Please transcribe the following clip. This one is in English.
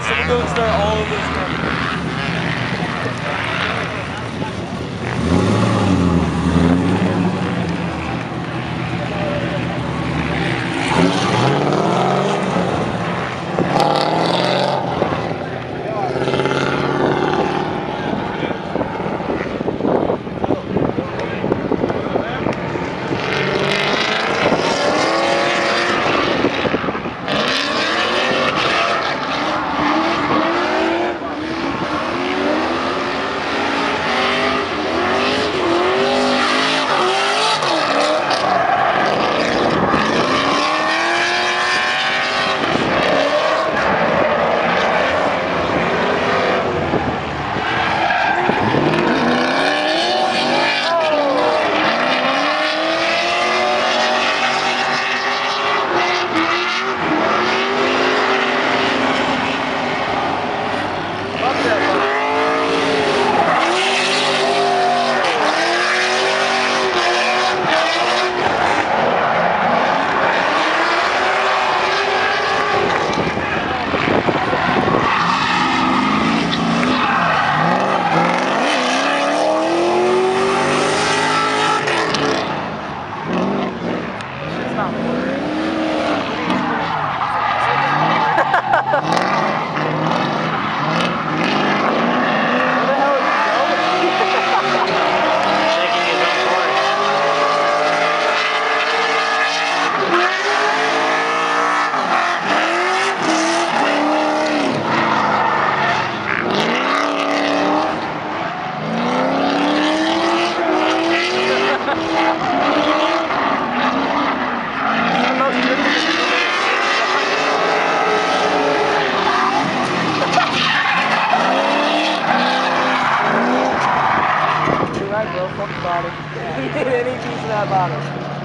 Yeah, someone go and start right, bro. Fuck the bottle. he did any piece of that bottle.